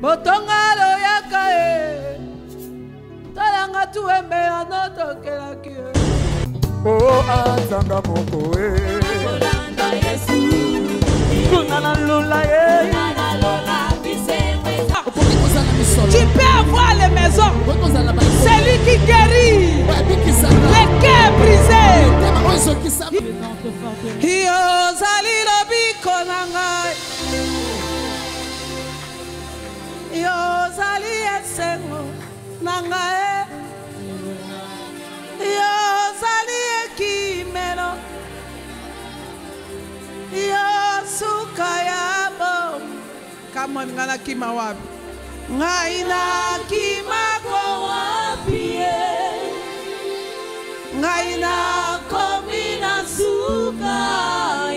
botonga loyaka ye talanga tuwembe ano tokelaki ye o azanga moko e kuna na lula ye Tu peux avoir les maisons. Celui qui guérit. Les cœurs brisés. Yo, zali lobi konangai. Ngai yo ozali esengo na ngai. Yo ozali ekimelo. Yo suka ya bom. Kamoni ngai nakima wapi ngai nakima ko wapi ye? Ngai nakomi na suka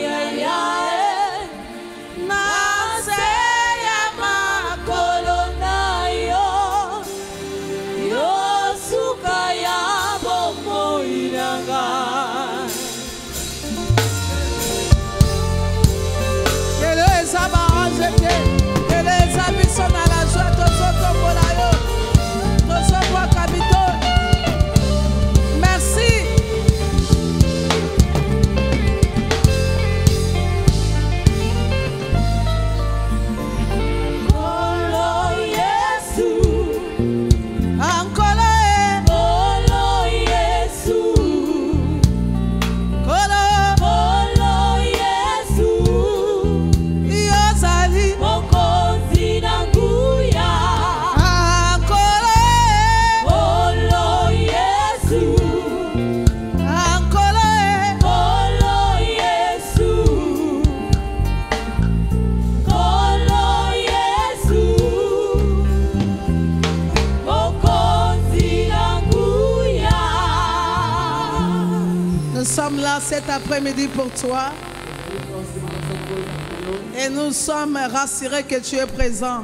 sommes là cet après-midi pour toi et nous sommes rassurés que tu es présent.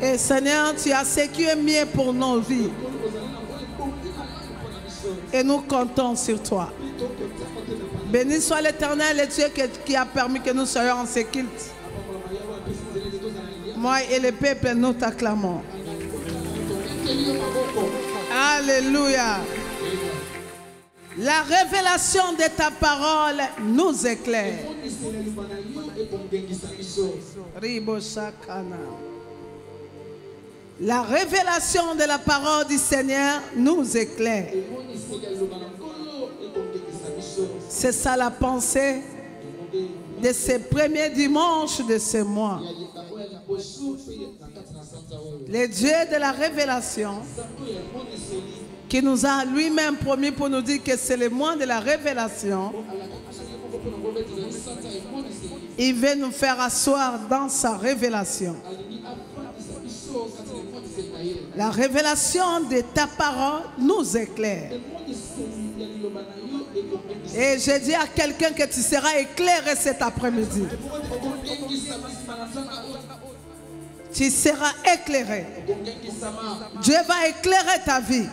Et Seigneur, tu as ce qui est mieux pour nos vies. Et nous comptons sur toi. Béni soit l'éternel et Dieu qui- a permis que nous soyons en sécurité. Moi et le peuple, nous t'acclamons. Alléluia. La révélation de ta parole nous éclaire. La révélation de la parole du Seigneur nous éclaire. C'est ça la pensée de ce premier dimanche de ce mois. Le Dieu de la révélation qui nous a lui-même promis pour nous dire que c'est le mois de la révélation. Il veut nous faire asseoir dans sa révélation. La révélation de ta parole nous éclaire. Et je dis à quelqu'un que tu seras éclairé cet après-midi. Tu seras éclairé. Dieu va éclairer ta vie.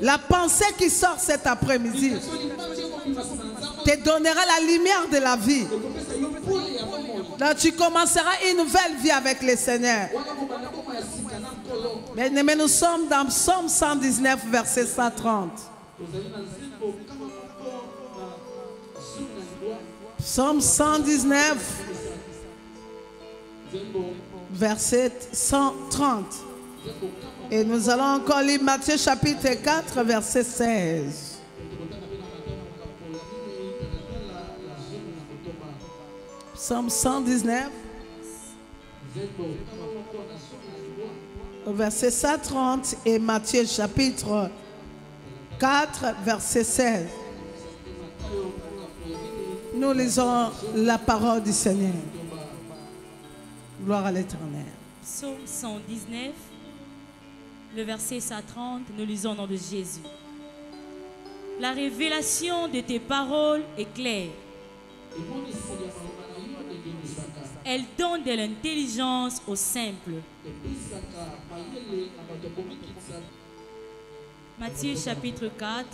La pensée qui sort cet après-midi te donnera la lumière de la vie. Là, tu commenceras une nouvelle vie avec le Seigneur. Mais, mais nous sommes dans Psaume 119, verset 130. Psaume 119, verset 130. Et nous allons encore lire Matthieu chapitre 4, verset 16. Psaume 119, au verset 130 et Matthieu chapitre 4, verset 16. Nous lisons la parole du Seigneur. Gloire à l'éternel. Psaume 119, le verset 130, nous lisons au nom de Jésus. La révélation de tes paroles est claire. Elle donne de l'intelligence aux simples. Matthieu chapitre 4,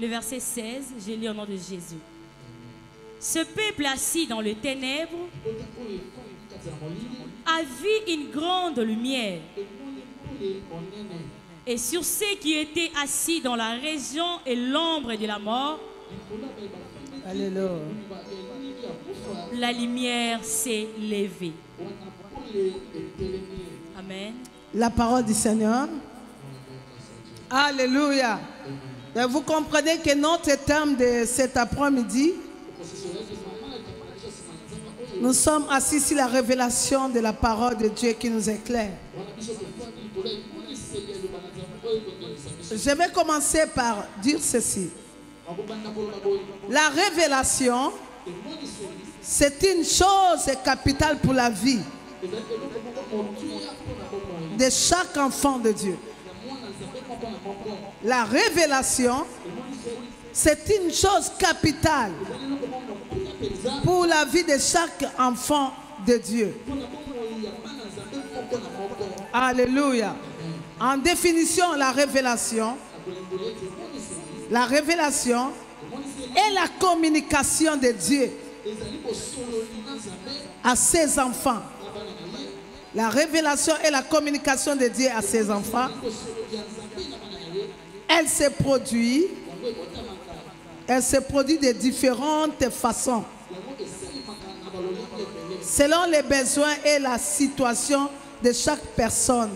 le verset 16, je lis au nom de Jésus. Ce peuple assis dans les ténèbres a vu une grande lumière. Et sur ceux qui étaient assis dans la région et l'ombre de la mort, Alléluia. la lumière s'est levée. Amen. La parole du Seigneur. Alléluia. Et vous comprenez que notre thème de cet après-midi, nous sommes assis sur la révélation de la parole de Dieu qui nous éclaire. Je vais commencer par dire ceci. La révélation, c'est une chose capitale pour la vie de chaque enfant de Dieu. La révélation, c'est une chose capitale pour la vie de chaque enfant de Dieu. Alléluia. En définition, la révélation, la révélation est la communication de Dieu à ses enfants. La révélation est la communication de Dieu à ses enfants. Elle se produit, elle se produit de différentes façons, selon les besoins et la situation de chaque personne.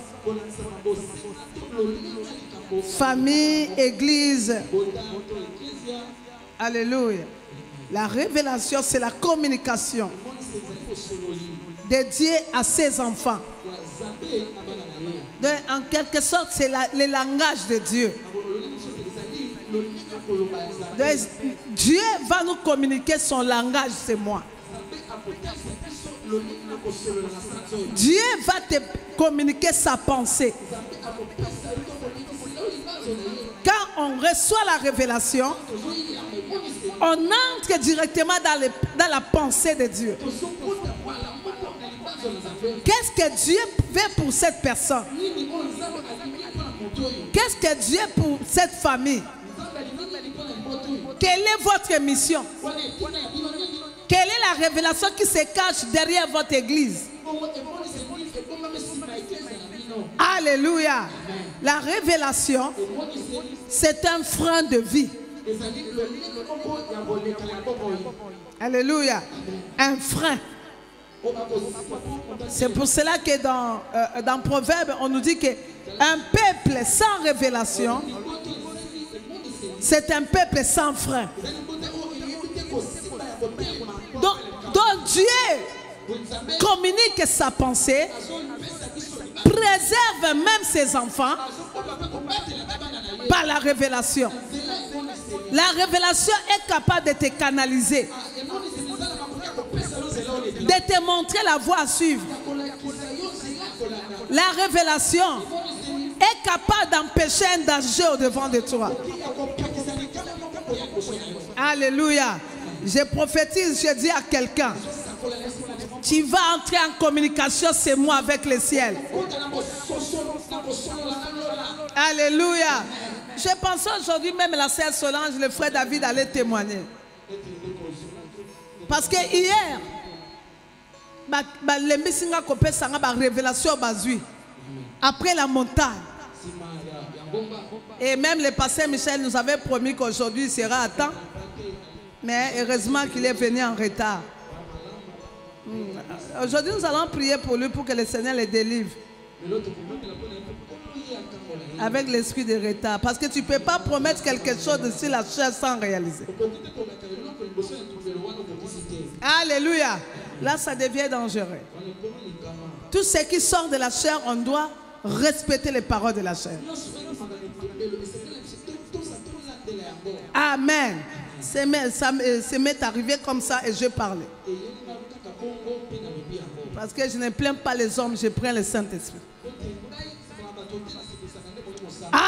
Famille, église. Alléluia. La révélation, c'est la communication de Dieu à ses enfants. En quelque sorte, c'est le langage de Dieu. Dieu va nous communiquer son langage, c'est moi. Dieu va te communiquer sa pensée. Quand on reçoit la révélation, on entre directement dans, la pensée de Dieu. Qu'est-ce que Dieu fait pour cette personne? Qu'est-ce que Dieu pour cette famille? Quelle est votre mission? Quelle est la révélation qui se cache derrière votre église? Alléluia. La révélation, c'est un frein de vie. Alléluia. Un frein. C'est pour cela que dans, euh, Proverbe, on nous dit que un peuple sans révélation, c'est un peuple sans frein. Donc, Dieu communique sa pensée, préserve même ses enfants par la révélation. La révélation est capable de te canaliser, de te montrer la voie à suivre. La révélation est capable d'empêcher un danger au devant de toi. Alléluia. Je prophétise, je dis à quelqu'un, tu vas entrer en communication, c'est moi avec le ciel. Alléluia. Je pensais aujourd'hui même la sœur Solange, le frère David allait témoigner. Parce que hier, ba révélation après la montagne. Et même le pasteur Michel nous avait promis qu'aujourd'hui il sera à temps. Mais heureusement qu'il est venu en retard. Hmm. Aujourd'hui, nous allons prier pour lui pour que le Seigneur le délivre. Avec l'esprit de retard. Parce que tu ne peux pas promettre quelque chose sur la chair sans réaliser. Alléluia. Là, ça devient dangereux. Tout ce qui sort de la chair, on doit respecter les paroles de la chair. Amen. C'est m'est- arrivé comme ça et je parlais. Parce que je ne plains pas les hommes, je plains le Saint-Esprit.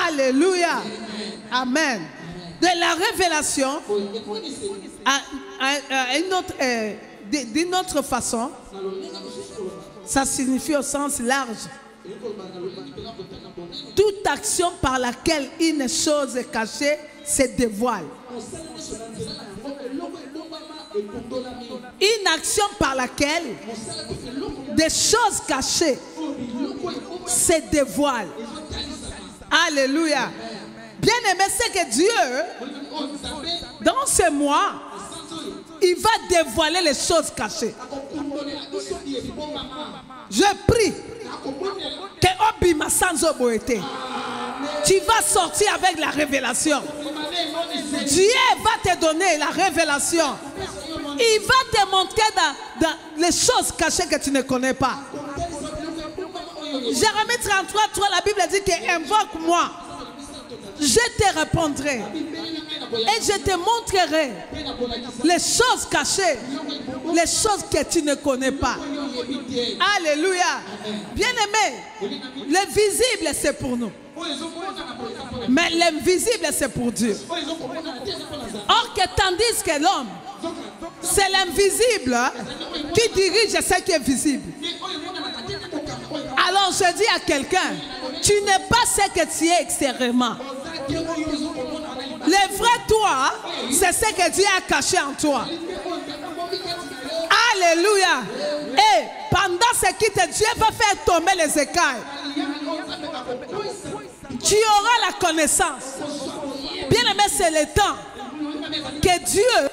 Alléluia. Amen. De la révélation à, à- à une autre, euh, d- d'une autre façon, ça signifie au sens large. Toute action par laquelle une chose est cachée se dévoile. Une action par laquelle des choses cachées se dévoilent. Alléluia. Bien aimé, c'est que Dieu, dans ce mois, il va dévoiler les choses cachées. Je prie tu vas sortir avec la révélation. Dieu va te donner la révélation. Il va te montrer dans les choses cachées que tu ne connais pas. Jérémie 33, 3, la Bible dit que invoque-moi. Je te répondrai. Et je te montrerai les choses cachées, les choses que tu ne connais pas. Alléluia. Bien aimé, le visible c'est pour nous. Mais l'invisible c'est pour Dieu. Or que tandis que l'homme, c'est l'invisible hein, qui dirige ce qui est visible. Alors je dis à quelqu'un, tu n'es pas ce que tu es extérieurement. Le vrai toi, c'est ce que Dieu a caché en toi. Alléluia. Et pendant ce qui te Dieu va faire tomber les écailles. Tu auras la connaissance. Bien aimé, c'est le temps que Dieu,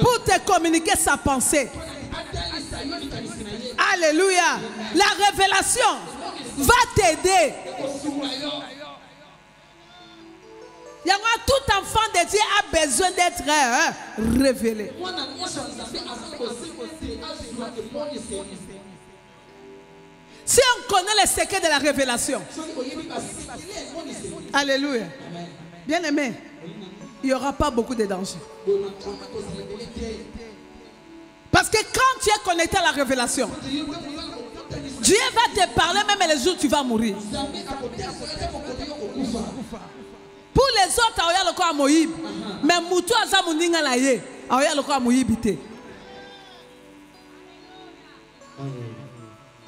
pour te communiquer sa pensée, Alléluia, la révélation va t'aider. Tout enfant de Dieu a besoin d'être hein, révélé. Si on connaît les secrets de la révélation, Alléluia. Bien aimé, il n'y aura pas beaucoup de danger. Parce que quand tu es connecté à la révélation, Dieu va te parler même les jours où tu vas mourir. Na ye.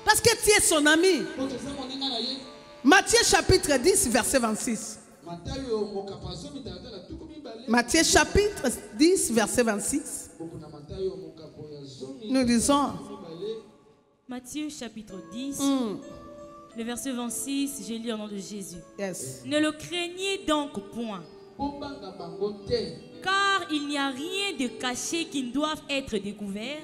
Parce que tu es son ami. Matthieu chapitre 10, verset 26. Matthieu chapitre 10, verset 26. Nous disons. Matthieu chapitre 10, hmm, le verset 26, je lis au nom de Jésus. yes. Ne le craignez donc point, car il n'y a rien de caché qui ne doive être découvert,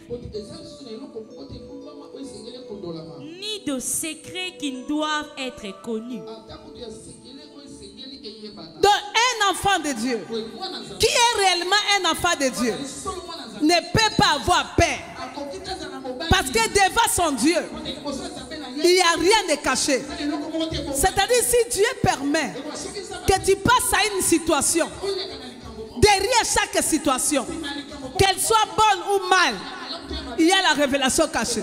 ni de secret qui ne doivent être connus. Donc un enfant de Dieu, qui est réellement un enfant de Dieu, ne peut pas avoir peur. Parce que devant son Dieu, il n'y a rien de caché. C'est-à-dire si Dieu permet que tu passes à une situation, derrière chaque situation, qu'elle soit bonne ou mal, il y a la révélation cachée.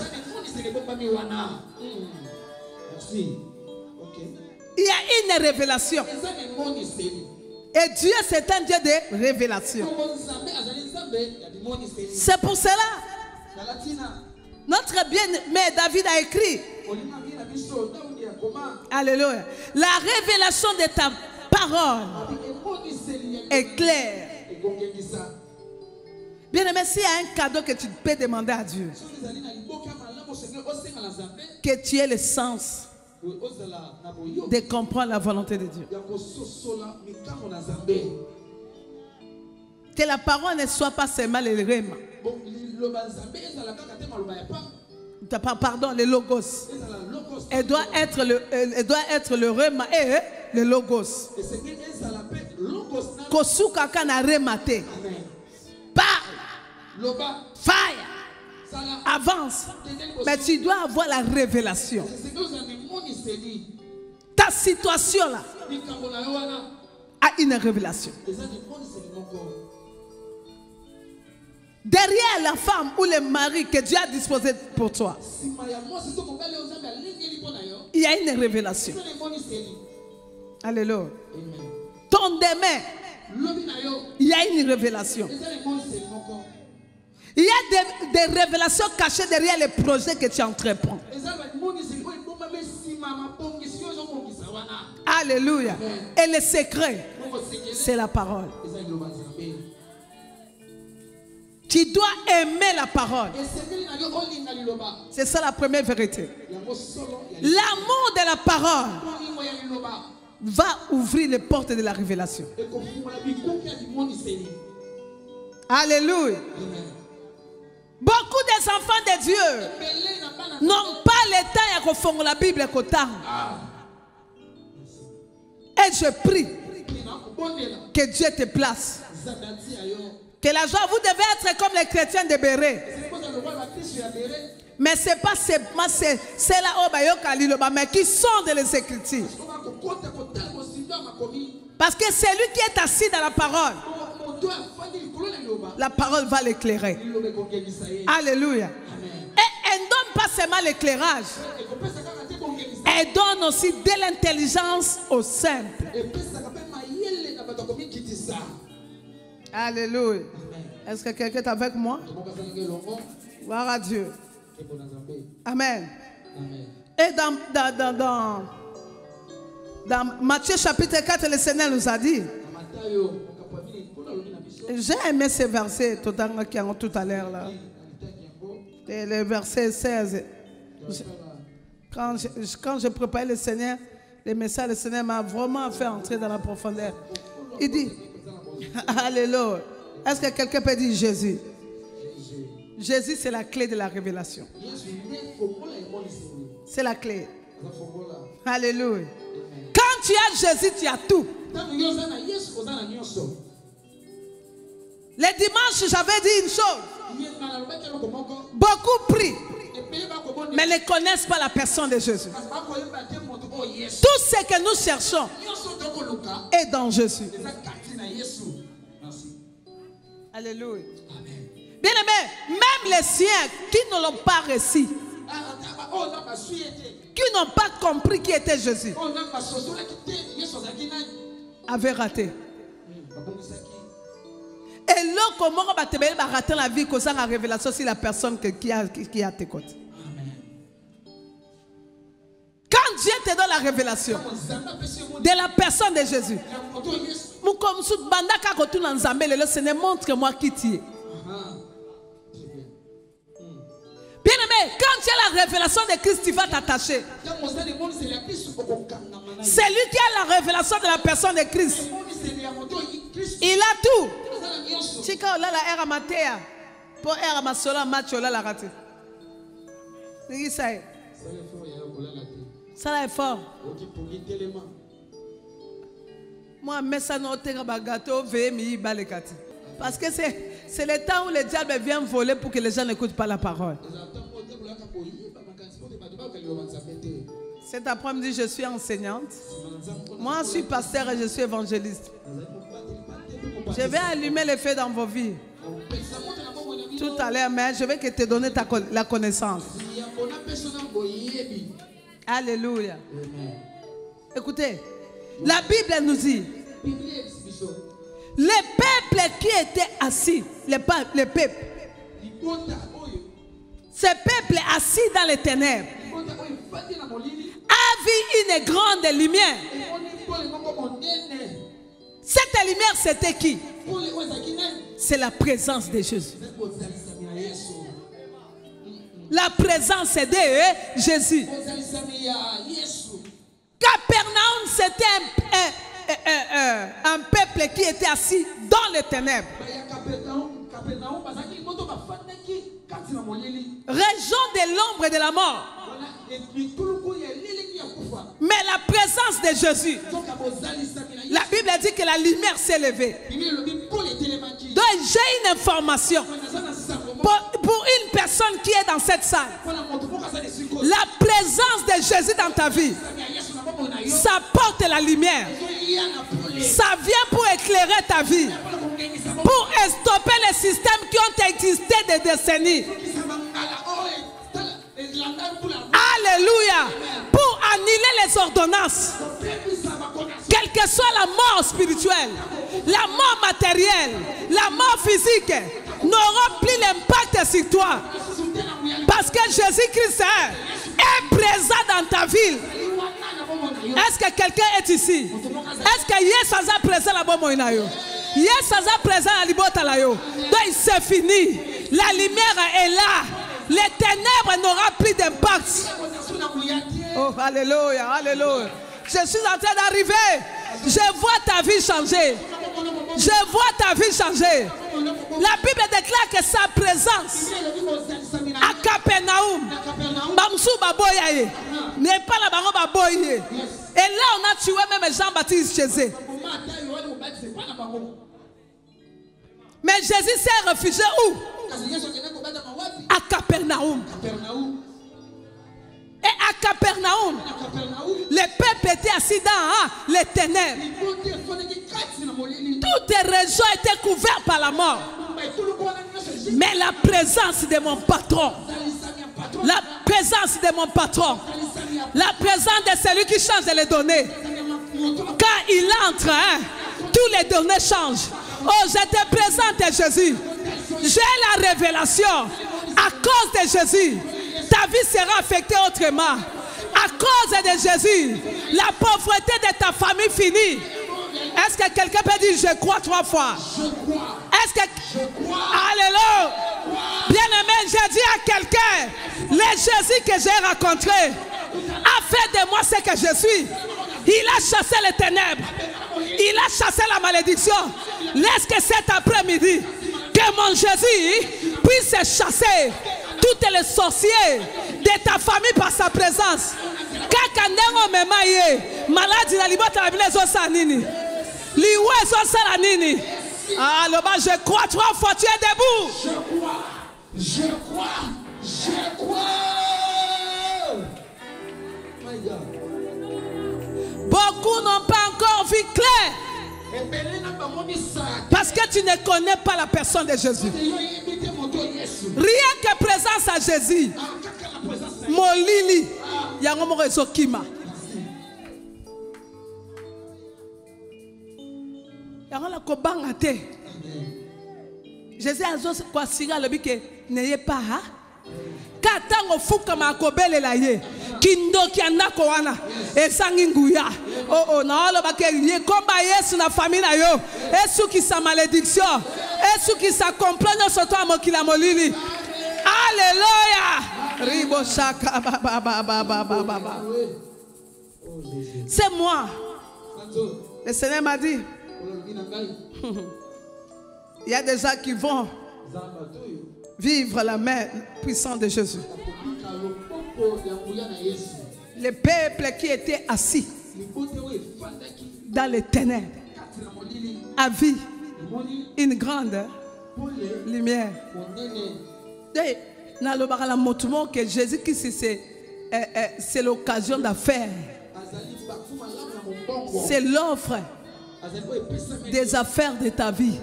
Il y a une révélation. Et Dieu, c'est un Dieu de révélation. C'est pour cela, notre bien-aimé David a écrit, Alléluia, la révélation de ta parole est claire. Bien-aimé, s'il y a un cadeau que tu peux demander à Dieu, que tu aies le sens de comprendre la volonté de Dieu. Que la parole ne soit pas seulement le. Pa- Pardon, le logos. Elle doit être le, elle doit être le rhéma et le logos. Kosuka kana rhéma te. Parle, fire, avance. Mais tu dois avoir la révélation. Ta situation là a une révélation. Derrière la femme ou le mari que Dieu a disposé pour toi, il y a une révélation. Alléluia. Ton demain, il y a une révélation. Il y a des, des révélations cachées derrière les projets que tu entreprends. Alléluia. Et le secret, c'est la parole. Tu dois aimer la parole. liloba C'est ça la première vérité. L'amour de la parole va ouvrir les portes de la révélation. Alléluia. Beaucoup des enfants de Dieu n'ont pas le temps kofongola la Bible kotanga. Et je prie que Dieu te place. Que la joie, vous devez être comme les chrétiens de Béret. Mais ce n'est pas seulement c'est c'est là où bayoka liloba, mais qui sont de les Écritures. Parce que c'est lui qui est assis dans la parole. La parole va l'éclairer. Alléluia. Et elle ne donne pas seulement l'éclairage. Elle donne aussi de l'intelligence au simple. Alléluia. Est-ce que quelqu'un est avec moi? Gloire à Dieu. Amen. amen Et dans, dans, dans, dans, Matthieu chapitre 4, le Seigneur nous a dit, j'ai aimé ce verset tout à l'heure là. Et le verset 16. Je- Quand je, je- quand je préparais le Seigneur, le message, le Seigneur m'a vraiment fait entrer dans la profondeur. Il dit, Alléluia. Est-ce que quelqu'un peut dire Jésus? Jésus, c'est la clé de la révélation. C'est la clé. Alléluia. Quand tu as Jésus, tu as tout. ntango yo oza na yesu oza na nyonso Le dimanche, j'avais dit une chose. Beaucoup prient, mais ne connaissent pas la personne de Jésus. yesu Tout ce que nous cherchons est dans Jésus. Alléluia. amen. Bien aimé, même les siens qui ne l'ont pas reçu, Ah, ah, ah, te qui n'ont pas compris qui était Jésus, avaient raté. babongisaki Et là, comment on va te mettre à rater la vie, la révélation sur la personne qui a, tes côtés. amen. Quand Dieu te donne la révélation de la personne de Jésus, nzambe lelo Seigneur montre-moi qui tu es. Bien. Aimé, quand tu as la révélation de Christ, tu vas t'attacher. C'est lui qui a la révélation de la personne de Christ. Il a tout. Chika olala era era masolo match olala rate. Ngi sai. sala efort ya yo Ça Moi, messa no tenga bagato ve mi balekati. Parce que c'est le temps où le diable vient voler pour que les gens n'écoutent pas la parole. Cet après-midi, je suis enseignante. Moi, je suis pasteur et je suis évangéliste. Je vais allumer le feu dans vos vies tout à l'heure, mais je vais que te donner ta, la connaissance. Alléluia. Écoutez, la Bible nous dit, les peuples qui étaient assis, les peuples, libota oyo ces peuples assis dans les ténèbres, a vu une grande lumière. Cette lumière, c'était qui? C'est la présence de Jésus. La présence de Jésus. Capernaum, c'était un, un- un- un- un peuple qui était assis dans les ténèbres. Région de l'ombre et de la mort. Mais la présence de Jésus, la Bible dit que la lumière s'est levée. Donc j'ai une information pour, pour une personne qui est dans cette salle. La présence de Jésus dans ta vie, ça porte la lumière. Ça vient pour éclairer ta vie, pour stopper les systèmes qui ont existé des décennies. Alléluia. Pour annuler les ordonnances. Quelle que soit la mort spirituelle, la mort matérielle, la mort physique, n'aura plus l'impact sur toi. Parce que Jésus-Christ est présent dans ta ville. Est-ce que quelqu'un est ici? Est-ce que Yes est présent là-bas, Moïnayo? Yes, aza présent libota la yo. Donc c'est fini. La lumière est là. Les ténèbres n'auront plus d'impact. Oh, alléluia, alléluia. Je suis en train d'arriver. Je vois ta vie changer. Je vois ta vie changer. La Bible déclare que sa présence à Capernaum, Bamsou n'est pas la bango baboye. ye. Et là, on a tué même Jean-Baptiste chez eux. Mais Jésus s'est réfugié où? À Capernaum. Et à Capernaum, les peuples étaient assis dans hein, les ténèbres. Toutes les régions étaient couvertes par la mort. Mais la présence de mon patron, la présence de mon patron, la présence de celui qui change les données, quand il entre, hein, tous les données changent. Oh, je te présente Jésus. J'ai la révélation. À cause de Jésus, ta vie sera affectée autrement. À cause de Jésus, la pauvreté de ta famille finit. Est-ce que quelqu'un peut dire je crois trois fois? Est-ce que. Alléluia! Bien aimé, j'ai dit à quelqu'un, le Jésus que j'ai rencontré a fait de moi ce que je suis. Il a chassé les ténèbres. Il a chassé la malédiction. Laisse que cet après-midi, que mon Jésus puisse chasser tous les sorciers de ta famille par sa présence. Kaka ndenge omema ye maladi na libota na bino ezosala nini liwa ezosala aloba je crois trois fois tu es debout Je crois, je crois, je crois. Beaucoup n'ont pas encore vu clair. Parce que tu ne connais pas la personne de Jésus. Rien que présence à Jésus. Molili. Yango moko ezokima. Yango na kobanga te. Jésus azokoasinga alobi ke neye pa ha ka ntango ofukama akobelela ye kindoki ya ndako wana. Ezangi nguya. Oo naoloba ke ye komba yesu na fami na yo. Esukisa malédiction. Esukisa complot nyonso to ya mokili ya molili alleluya riboshaka bababababababa c'est moi. Le seigneur m'a dit. Il y a des gens qui vont vivre la main puissante de Jésus les peuples qui étaient assis dans les ténèbres a vu une grande lumière. Nalobaka na moko Jésus-Christ c'est euh, euh, c'est l'occasion d'affaire. C'est l'offre des affaires de ta vie.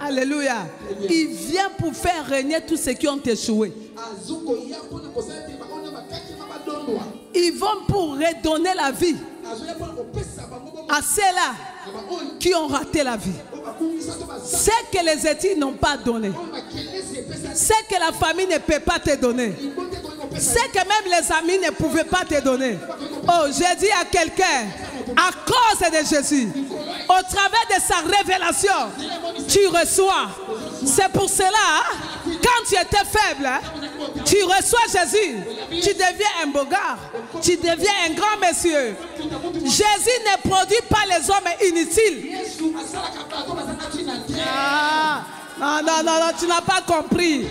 Alléluia. Il vient pour faire régner tous ceux qui ont échoué. Ils vont pour redonner la vie à ceux-là qui ont raté la vie. Ce que les études n'ont pas donné. Ce que la famille ne peut pas te donner. Ce que même les amis ne pouvaient pas te donner. Oh, j'ai dit à quelqu'un, à cause de Jésus, au travers de sa révélation, tu reçois. C'est pour cela, hein, quand tu étais faible, hein, tu reçois Jésus, tu deviens un beau gars, tu deviens un grand monsieur. Jésus ne produit pas les hommes inutiles. Ah, non, non, non, tu n'as pas compris.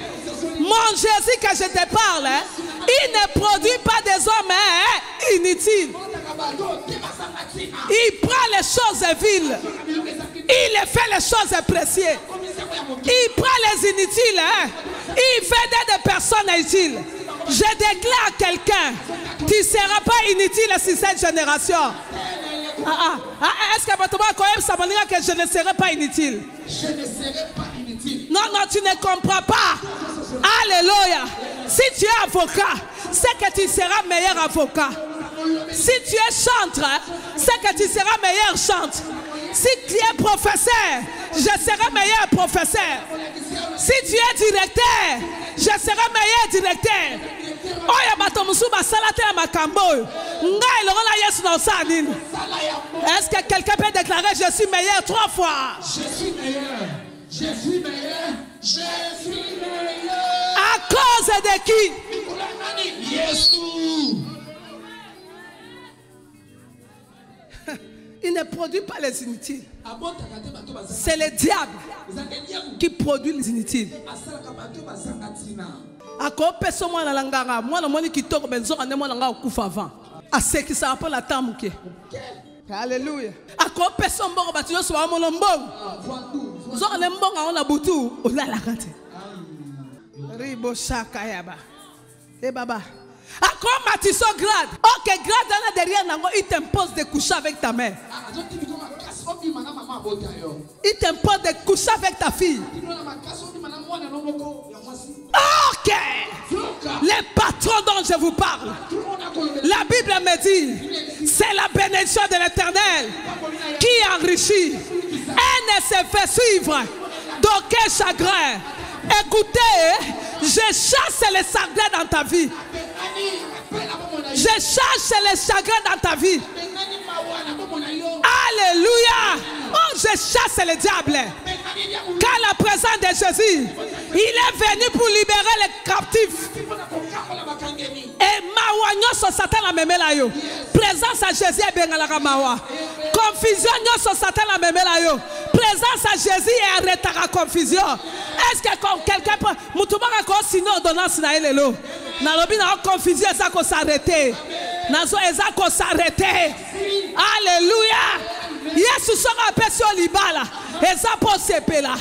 Mon Jésus que je te parle, hein, il ne produit pas des hommes hein, inutiles. Il prend les choses viles. Il fait les choses précieuses. Il prend les inutiles. hein. Il fait des, personnes utiles. Je déclare à quelqu'un, tu ne seras pas inutile si cette génération. Ah, ah, ah, Est-ce que ça veut dire que je ne serai pas inutile? je ne serai pas inutile Non, non, tu ne comprends pas. Alléluia. Si tu es avocat, c'est que tu seras meilleur avocat. Si tu es chantre, hein, c'est que tu seras meilleur chantre. Si tu es professeur, je serai meilleur professeur. Si tu es directeur, je serai meilleur directeur. yango est-ce que quelqu'un peut déclarer je suis meilleur trois fois? Je suis meilleur je suis meilleur meilleur à cause de qui? Yesu il ne produit pas les inutiles. C'est le diable qui produit les inutiles. Akopesa mwana na nganga mwana moni kitoko me nzoka nde mwana nga okufa avant. Asekisaka mpo na ntan moke halleluya akopesa mbongo bato nyonso bamona mbongo vandu nzoka nde mbongo yango na butu olalaka te riboshaka yaba. E baba. Akomatiso grade. Ok grade wana derrière nango il t'impose de coucher avec ta mère. Abota yo il t'impose de coucher avec ta fille ok les patrons dont je vous parle La Bible me dit, c'est la bénédiction de l'éternel qui enrichit et ne se fait suivre d'aucun chagrin. Écoutez, je chasse les chagrins dans ta vie. Je chasse les chagrins dans ta vie. Alléluia. Oh, je chasse le diable. Car la présence de Jésus, il est venu pour libérer les captifs. mpona kokakola bakangemi e mawa nyonso satan amemela yo. Présence ya jésus ebengalaka mawa. Confusion nyonso satan amemela yo. Présence ya jésus earretaka confusion. Est ce que quelqu'un motu moko akosini ordonnance na ye lelo nalobi na confusion eza kosarete nazo eza kosarete alleluya yesu soko apesi yo libala eza mpo osepela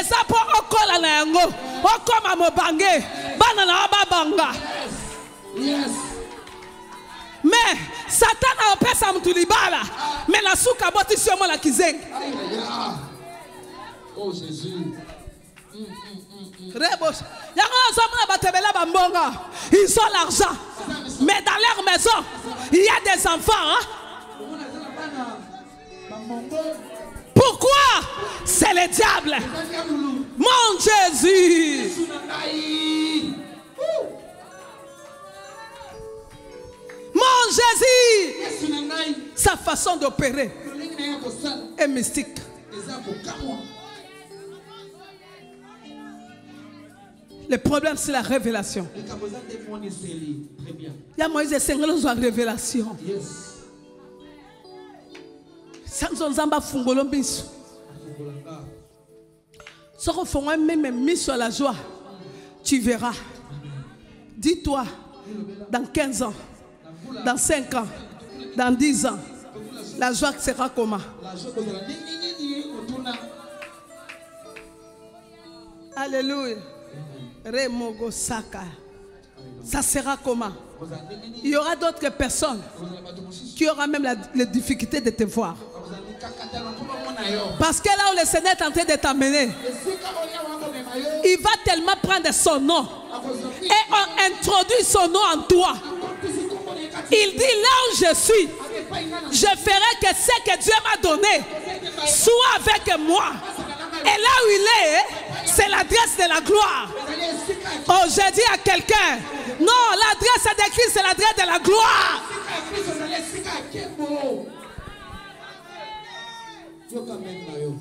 eza mpo okola na yango. Okoma mobange. Bana na yo babanga. Yes me satan apesa motu libala. Me na suka abotisi yo kizengi Alléluia. oh rebos yango ozomona bato ebele bambonga ils ont l'argent. Mais dans leur maison il y a des enfants hein? Pourquoi? C'est le diable. Mon jésus. Mon jésus. Sa façon d'opérer est mystique. Le problème c'est la révélation. Très bien. Ya moïse esengeli ozwa révélation. Yes sanzo nzambe afungolo miso. Soki ofungwa meme miso la joie. Tu verras. Dis-toi dans 15 ans dans 5 ans dans 10 ans la joie sera comment? Alléluia. Remogo saka. Ça sera comment? Il y aura d'autres personnes qui aura même la, les difficultés de te voir parce que là où le Seigneur est en train de t'amener il va tellement prendre son nom et on introduit son nom en toi. Il dit là où je suis na je ferai que ce que Dieu m'a donné soit avec moi. Et là où il est, c'est l'adresse de la gloire. Oh, j'ai dit à quelqu'un, non, l'adresse de Christ, c'est l'adresse de la gloire. Yoka mene na yo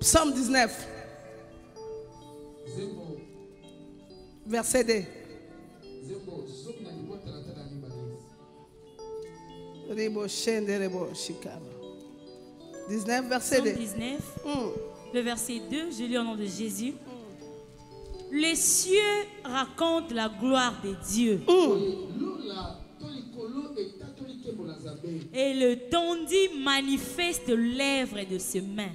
Psaume 19, zembo verset 2. zembo zomi na libota na tata mibale Ribo shende rebo shikaba. 19, verset Psaume 2. 19, Hmm. le verset 2, je lis au nom de Jésus. Les cieux racontent la gloire de Dieu lola et le tondi manifeste l'œuvre de ses mains.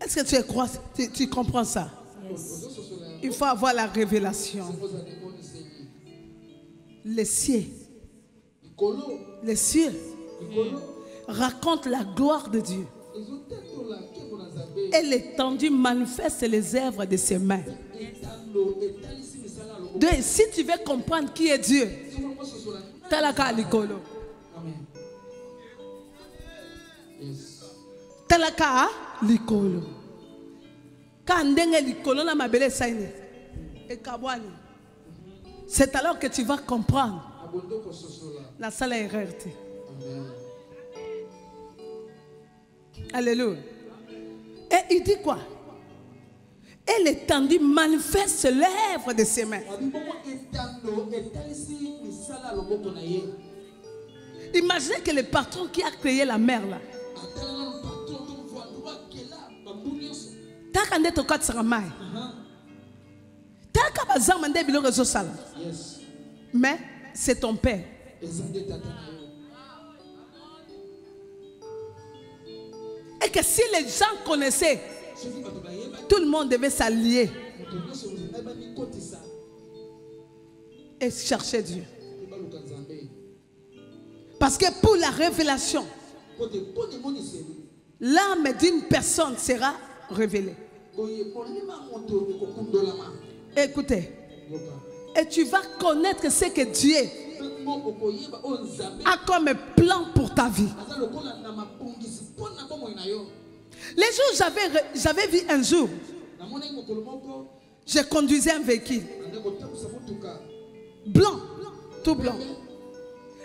Est-ce que tu, crois, tu, tu comprends ça? Il faut avoir la révélation. Les cieux, les cieux racontent la gloire de Dieu. Et l'étendue manifeste les œuvres de ses mains. Donc, si tu veux comprendre qui est Dieu, talaka likolo. talaka likolo ka ndenge likolo na mabele esaini ekabwani c'est alors que tu vas comprendre. Abondo kososola la salle est erreur te alléluia. Et il dit quoi? Et l'étendue manifeste l'œuvre de ses mains. Imaginez que le patron qui a créé la mer là mais c'est ton père. Et que si les gens connaissaient tout le monde devait s'allier et chercher Dieu. Parce que pour la révélation l'âme d'une personne sera révélée. Écoutez et tu vas connaître ce que Dieu a comme plan pour ta vie les jours j'avais vu un jour. Je conduisais un véhicule. Blanc tout blanc.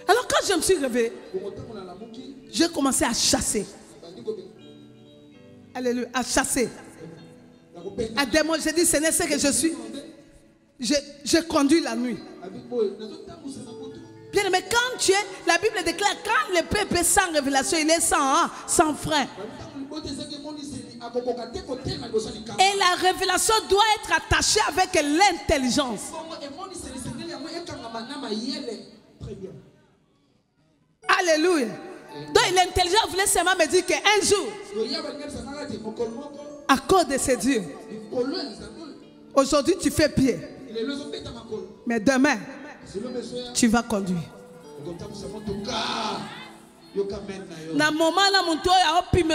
Alors quand je me suis réveillé bokotambola lamuki j'ai commencé à chasser. Alléluia à chasser. À j'ai dit ce n'est ce que je suis. Je, conduis la nuit. Bien aimé, quand tu es, la Bible déclare, quand le peuple est sans révélation, il est sans, hein, sans frein. Et la révélation doit être attachée avec l'intelligence. Alléluia. Donc l'intelligence voulait seulement me dire qu'un jour, à cause de ces dieux, aujourd'hui tu fais pied, mais demain tu vas conduire.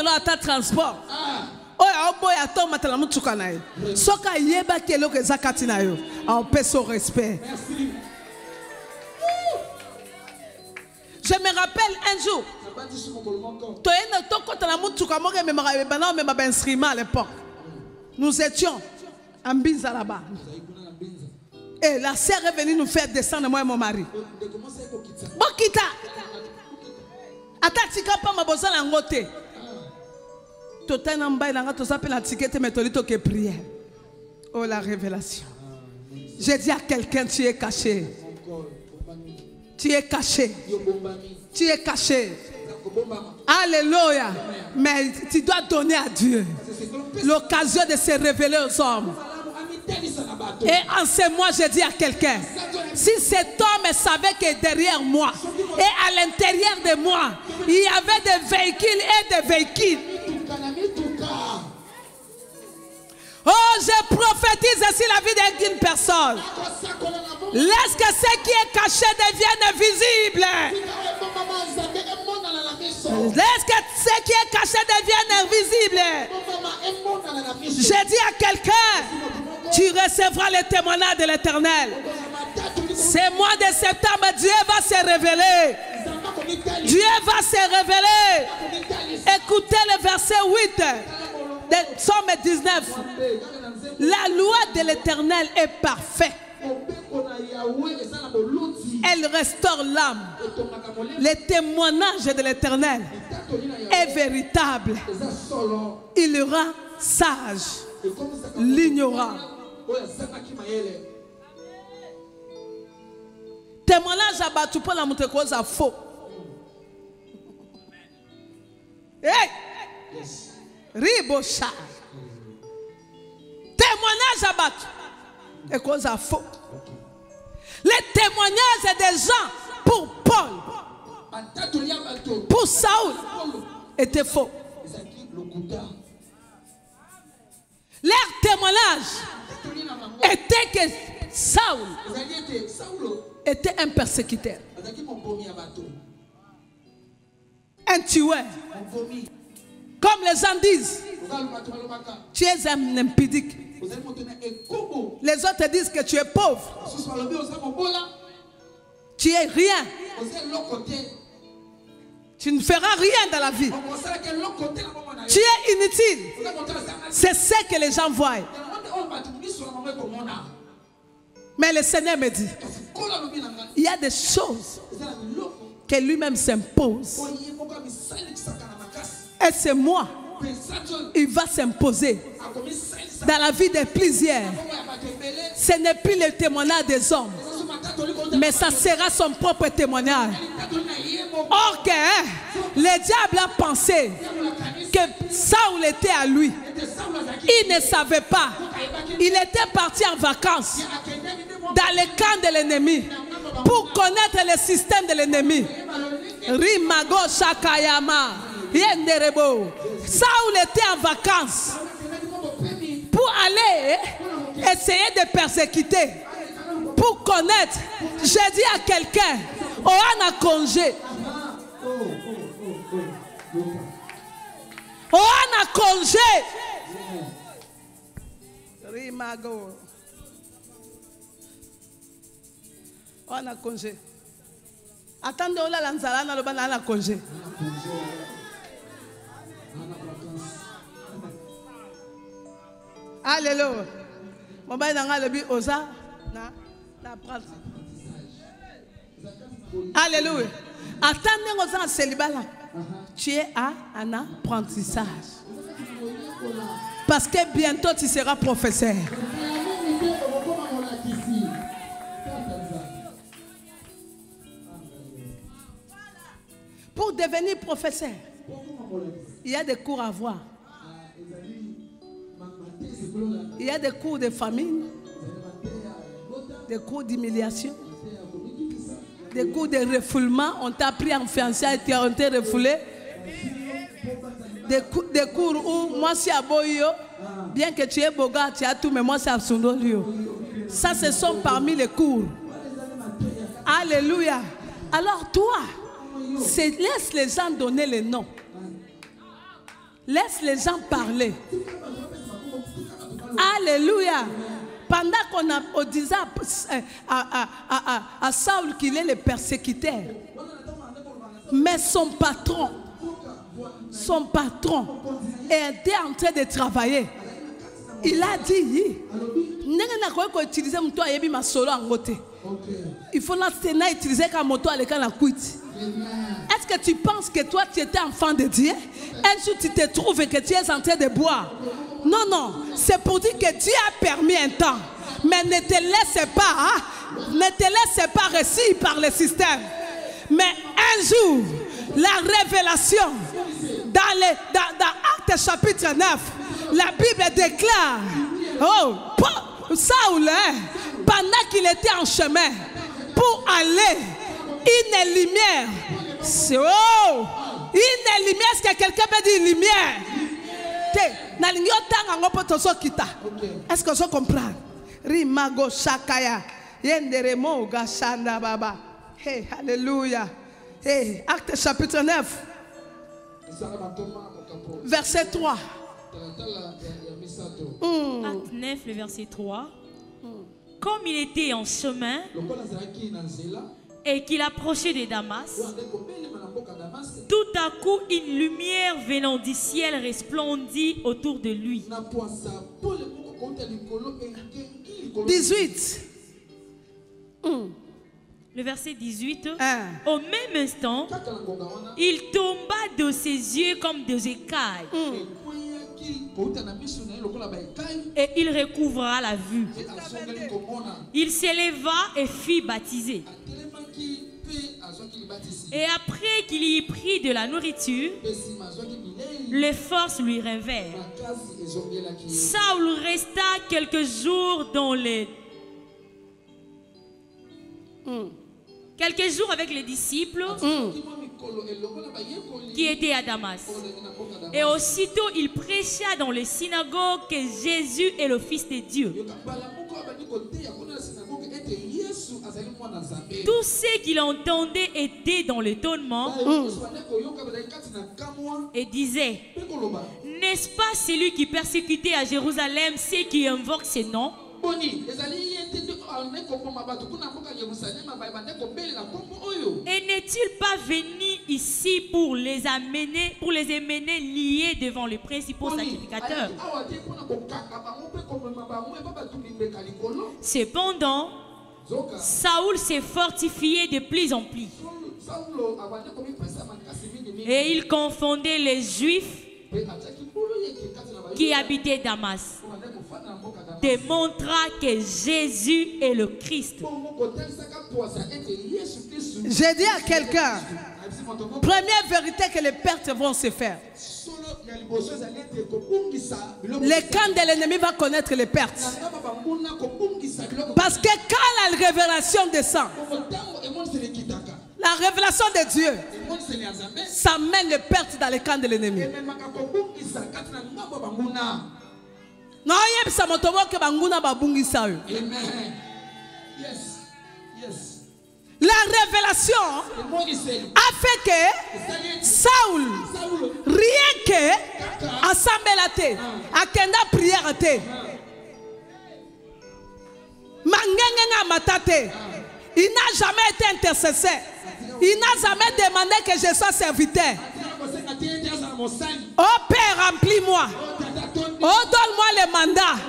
Na transport. Oyo aoboya ata omatala motuka na ye. Soki ayebaki eloko eza kati na yo. Aopesa respect. Merci. Je me rappelle un jour. Na motuka moko ememaka omema bainstrument à l'époque. Nous étions à mbinza là-bas. Et la sœur est venue nous faire descendre moi et mon mari. Bokita ata tika pamba boza na yango te totali na mbai na nga toza mpe na tike te me toli toke prière. Oh la révélation. J'ai dit à quelqu'un tu es caché. Tu es caché. Tu es caché. Alléluia. Mais tu dois donner à Dieu l'occasion de se révéler aux hommes Et en ce mois, je dis à quelqu'un, si cet homme savait que derrière moi et à l'intérieur de moi, il y avait des véhicules et des véhicules. Oh, je prophétise ainsi la vie d'une personne. Laisse que ce qui est caché devienne visible. Laisse que ce qui est caché devienne visible. Je dis à quelqu'un, tu recevras le témoignage de l'éternel. Ce mois de septembre, Dieu va se révéler. Dieu va se révéler. Écoutez le verset 8 de Psaume 19. kaka na nzembo La loi de l'éternel est parfaite. Elle restaure l'âme. Le témoignage de l'éternel est véritable. Il rend sage l'ignorant. Oyo azangaki mayele Témoignage la montrer cause à faux. Hey! yes Ribosha. Témoignage à Batou. Et cause à faux. Les témoignages des gens pour Paul, ya bato pour Saoul, étaient faux. Leur témoignage était que ete saulo était un persécuteur, un tueur. Comme les gens disent, tu es un ekobo Les autres disent que tu es pauvre, tu es rien. Tu ne feras rien dans la vie. Tu es inutile. C'est ce que les gens voient. Mais le Seigneur me dit, il y a des choses que lui-même s'impose. Et c'est moi, il va s'imposer dans la vie de plusieurs. Ce n'est plus le témoignage des hommes, mais ça sera son propre témoignage. Or que hein, le diable a pensé que Saul était à lui. Il ne savait pas. Il était parti en vacances dans le camp de l'ennemi pour connaître le système de l'ennemi. Rimago Shakayama. Était en vacances pour aller essayer de persécuter, pour connaître. J'ai dit à quelqu'un, on a congé. On a congé. Rimago. On a congé. Attendez, on a l'anzala, on a le congé. Alléluia. Nanga lebi oza na na apprenti. Alléluia. Tu es à un apprentissage. Parce que bientôt tu seras professeur. Pour devenir professeur, il y a des cours à voir. Il y a des cours de famine, des cours d'humiliation, des cours de refoulement. On t'a pris en fiançailles, as été refoulé. Des, cou- des cours où moi c'est à Boyo, bien que tu es boga, tu as tout, mais moi c'est à Sundolio. Ça, ce sont parmi les cours. Alléluia. Alors toi, laisse les gens donner les noms. Laisse les gens parler. Alléluia. Pendant qu'on disait à, à, à- à- à- à Saul qu'il est le persécuteur, mais son patron, son patron était en train de travailler. Il a dit, il faut utiliser moto na kwiti est-ce que tu penses que toi tu étais enfant de Dieu? Un jour tu te trouves que tu es en train de boire non non c'est pour dire que Dieu a permis un temps mais ne te laisse pas hein, ne te laisse pas réussir par le système mais un jour la révélation dans, les, Actes chapitre 9 la Bible déclare oh Saul hein, pendant qu'il était en chemin pour aller une lumière. Oh! Une lumière, est-ce que quelqu'un peut dire lumière? Te, nalingi otanga tozokita. Est-ce que je comprends? Rimago shakaya. Yenderemo gashanda baba. Hey, alléluia. Hey, acte chapitre 9, esanga bantoma mokambo verset 3. talatala ya ya misato Acte 9, le verset 3. Comme il était en chemin et qu'il approchait de Damas, tout à coup une lumière venant du ciel resplendit autour de lui. na pwasa pole moko kouta likolo engengi likolo 18. Le verset 18. Hein. Au même instant, il tomba de ses yeux comme des écailles ekweyaki et il recouvra la vue. Il s'éleva et azwaki libatisi Et après qu'il y pris de la nourriture, les forces lui revinrent. Saul resta quelques jours dans les... Quelques jours avec les disciples qui étaient à Damas. Et aussitôt il prêcha dans les synagogues que Jésus est le Fils de Dieu. Tous ceux qui l'entendaient étaient dans l'étonnement kamwa. et disaient, n'est-ce pas celui qui persécutait à Jérusalem ceux qui invoquent ses noms oyo. Et n'est-il pas venu ici pour les amener, pour les amener liés devant le principal sacrificateur? Cependant, Saoul s'est fortifié de plus en plus. Et il confondait les Juifs qui habitaient Damas, démontrant que Jésus est le Christ. J'ai dit à quelqu'un, première vérité que les pertes vont se faire. solo ya liboso ezali ete kobungisa biloko Le camp de l'ennemi va connaître les pertes. Parce que quand la révélation descend, la révélation de Dieu, ça mène les pertes dans le camp de l'ennemi. Naoyebisa moto boke banguna babungisa yo amen. Yes. Yes. La révélation a fait que saul rien que asambela te akenda priere te. Amata te il n'a jamais été intercesseur. Il n'a jamais demandé que je sois serviteur. Oh père remplis-moi. O tata tondi oh donne-moi le mandat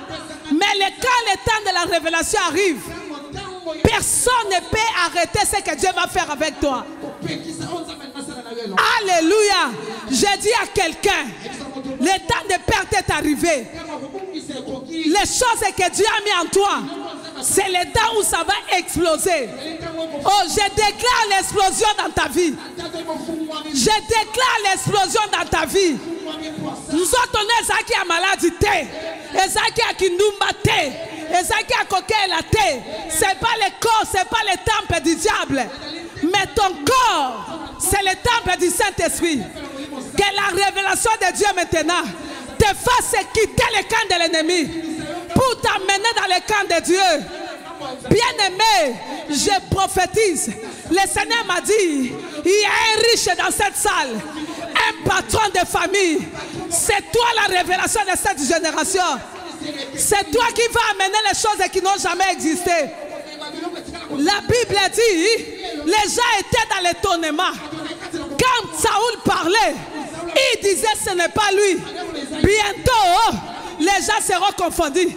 mais le, quand le temps de la révélation arrive personne ne peut arrêter ce que Dieu va faire avec toi Alléluia. J'ai dit à quelqu'un, le temps de perte est arrivé. Les choses que Dieu a mis en toi, c'est le temps où ça va exploser. Oh, je déclare l'explosion dans ta vie. Je déclare l'explosion dans ta vie. Nous autres, nous ezalaki ya maladi te ezalaki ya kindumba te ezalaki ya kokela te c'est pas le corps c'est pas le temple du diable mais ton corps c'est le temple du Saint-Esprit que la révélation de Dieu maintenant te fasse quitter le camp de l'ennemi pour t'amener dans le camp de Dieu Bien-aimé, je prophétise. Le Seigneur m'a dit, il y a un riche dans cette salle, un patron de famille. C'est toi la révélation de cette génération. C'est toi qui vas amener les choses qui n'ont jamais existé. La Bible dit, les gens étaient dans l'étonnement. Quand Saoul parlait, il disait ce n'est pas lui. Bientôt, les gens seront confondus.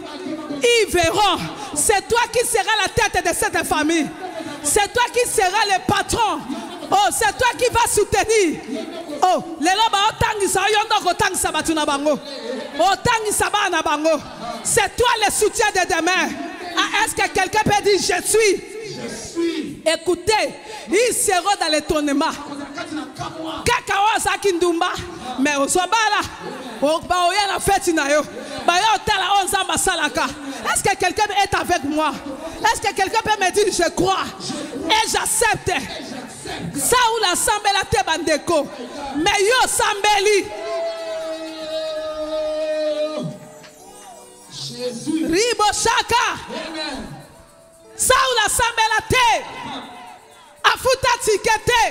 Ils verront. C'est toi qui seras la tête de cette famille. C'est toi qui seras le patron. Oh, c'est toi qui vas soutenir. Oh, lelo ba otangisa yo ndo kotangisa batu na bango. Otangisa na bango. C'est toi le soutien de demain. Ah, Est-ce que quelqu'un peut dire je suis? Écoutez, ils seront dans l'étonnement. Kaka oyo azalaki ndumba me ozwa bala O- baoya na feti na yo est-ce que quelqu'un est avec moi? Est-ce que quelqu'un peut me dire je crois et j'accepte? Saul asambela te bandeko. Me yo osambeli jésus riboshaka amen saul asambela te. Afuta tike te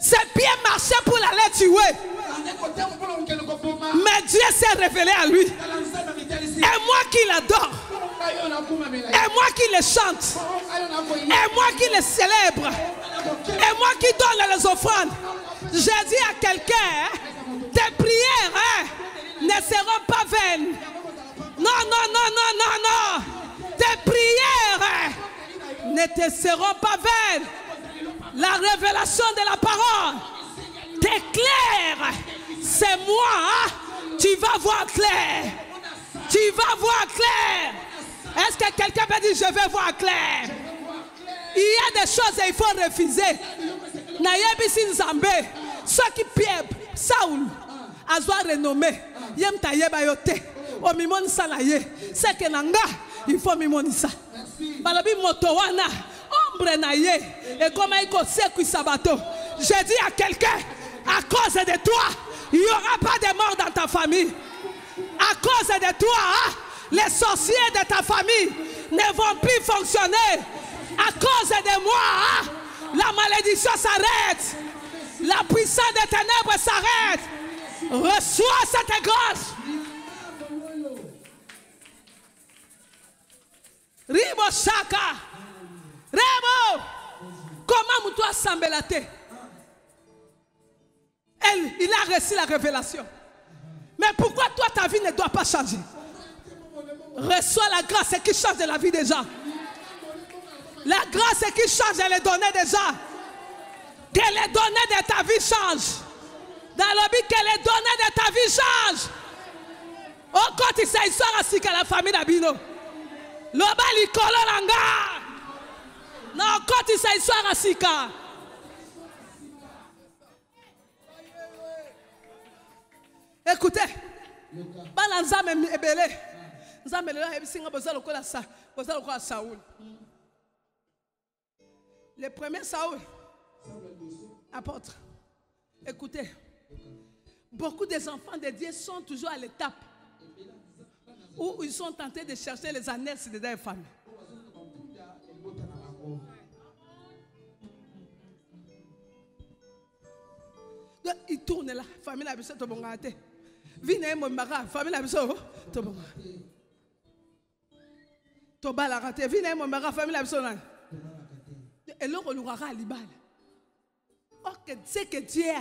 ses pieds marchaient pour l'aller tuer mais Dieu s'est révélé à lui. Et moi qui l'adore. Et moi qui le chante. Et moi qui le célèbre. Et moi qui donne les offrandes. J'ai dit à quelqu'un tes prières hein, ne seront pas vaines. Non non non non non non. Tes prières hein, ne te seront pas vaines. La révélation de la parole t'éclaire. C'est moi hein, tu vas voir clair. Tu vas voir clair. Est-ce que quelqu'un peut dire je vais voir clair? Il y a des choses il faut refuser. Nayebisi nzambe soki pierre saul azwa renommé. Ye mutu ayeba yo te omimonisa na ye. Seke na nga il faut mimonisa balobi moto wana ombre na ye. Ekomaki kosekwisa bato je dis à quelqu'un à cause de toi il n'y aura pas de mort dans ta famille à cause de toi, hein, les sorciers de ta famille ne vont plus fonctionner. À cause de moi, hein, la malédiction s'arrête. La puissance des ténèbres s'arrête. Reçois cette grâce. Ribo Shaka. Rebo. Comment Moutoua Sambelate Il a reçu la révélation. Mais pourquoi toi, ta vie ne doit pas changer? Reçois la grâce qui change de la vie gens. La grâce qui change, elle est donnée déjà. Que les données de ta vie changent. Dans le but que les données de ta vie changent. Quand il s'est histoire ainsi que la famille d'Abino. Loba likolo langa. Non, quand il s'est histoire ainsi. Écoutez. le premier saoul. Apôtre. Écoutez. Beaucoup des enfants de Dieu sont toujours à l'étape où ils sont tentés de chercher les annexes de leur famille Donc, ils tournent là. Famille na biso tobongaka te vi na ye momaka famille na biso tobongaka tobalaka te vi na ye momaka famille na biso nani eloko olukaka ya libala or que ce que Dieu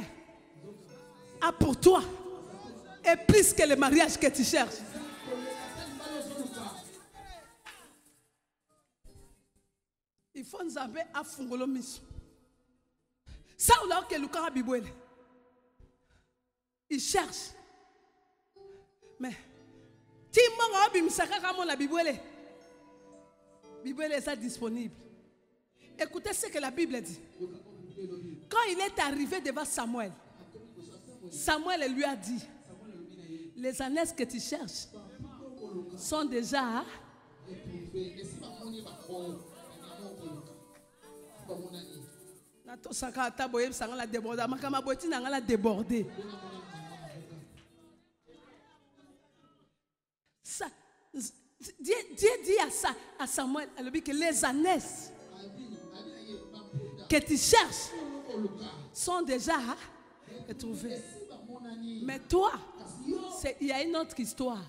a pour toi. Est plus que le mariage que tu cherches. Il faut nzambe afungolo miso saula oke elukaka bibwele il cherche mais ti mbongo obimisa kaka mona bibwele. Bibwele eza disponible. Écoutez ce que la bible dit. Quand il est arrivé devant samuel samuel lui a dit les annexes que tu cherches sont déjà natosaka ata la la Dieu, dit à, Samuel, que les annexes que tu cherches sont déjà retrouvées. Mais toi, il y a une autre histoire.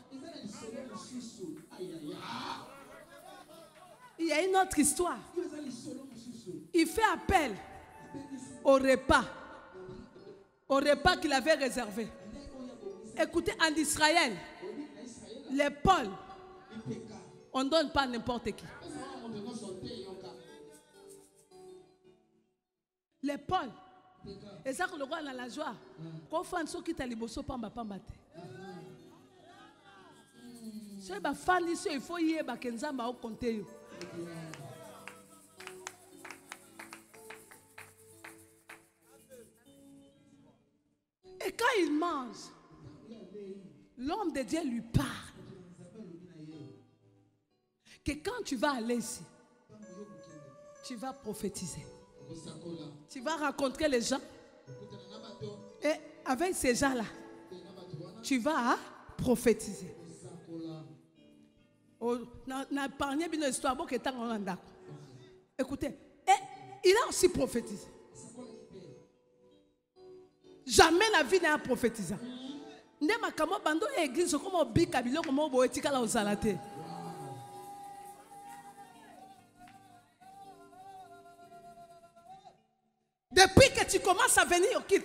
Il y a une autre histoire. Il fait appel au repas. Au repas qu'il avait réservé. Écoutez, en Israël, les pôles, on ne donne pas n'importe qui. Les pôles. eza kolokola na la joie kofandi soki ta liboso pambapamba te soki bafandi so ifo yebake nzambe aokonte yo et quand il mange l'homme de Dieu lui parle que quand tu vas aller ici tu vas prophétiser. Tu vas rencontrer les gens. Et avec ces gens-là tu vas prophétiser. Oh, écoutez il a aussi prophétisé. Jamais na vie na nde makambo bando église okoma obika biloko moko boye etikala ozala depuis que tu commences à venir au kit